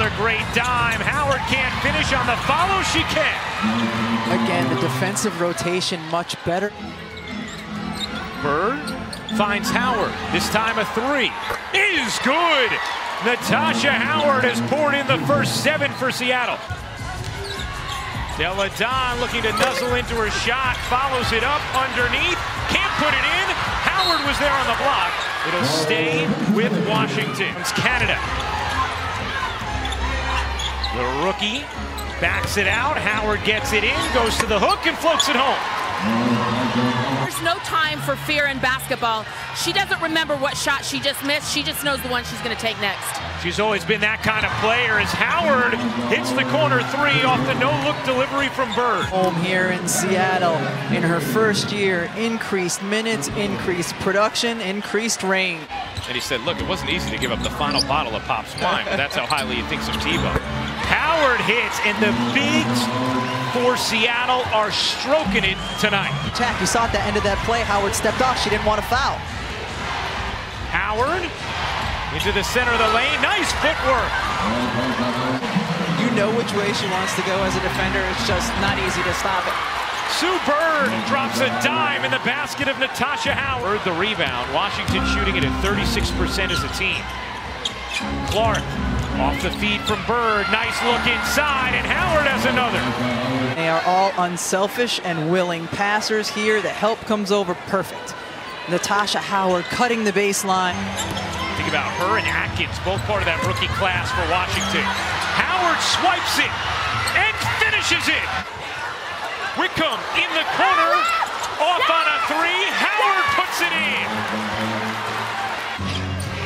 Another great dime. Howard can't finish on the follow. She can. Again, the defensive rotation much better. Bird finds Howard. This time a three is good. Natasha Howard has poured in the first seven for Seattle. Delle Donne looking to nuzzle into her shot, follows it up underneath, can't put it in. Howard was there on the block. It'll stay with Washington. It's Canada. The rookie backs it out. Howard gets it in, goes to the hook, and floats it home. There's no time for fear in basketball. She doesn't remember what shot she just missed. She just knows the one she's going to take next. She's always been that kind of player as Howard hits the corner three off the no-look delivery from Bird. Home here in Seattle in her first year, increased minutes, increased production, increased range. And he said, look, it wasn't easy to give up the final bottle of Pop's wine, but that's how highly he thinks of Tebow. Howard hits, and the bigs for Seattle are stroking it tonight. Jack, you saw at the end of that play, Howard stepped off. She didn't want to foul. Howard into the center of the lane. Nice footwork. You know which way she wants to go as a defender. It's just not easy to stop it. Sue Bird drops a dime in the basket of Natasha Howard. The rebound. Washington shooting it at 36% as a team. Clark off the feed from Bird. Nice look inside, and Howard has another. They are all unselfish and willing passers here. The help comes over perfect. Natasha Howard cutting the baseline. Think about her and Atkins, both part of that rookie class for Washington. Howard swipes it and finishes it. Whitcomb in the corner, off on a three. Howard puts it in.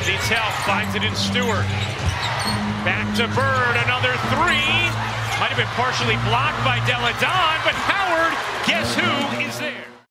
Needs help, finds it in Stewart. Back to Bird, another three. Might have been partially blocked by Delle Donne, but Howard, guess who is there?